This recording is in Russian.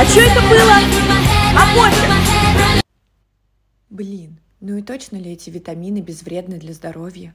А что это было? А пофиг! Блин, ну и точно ли эти витамины безвредны для здоровья?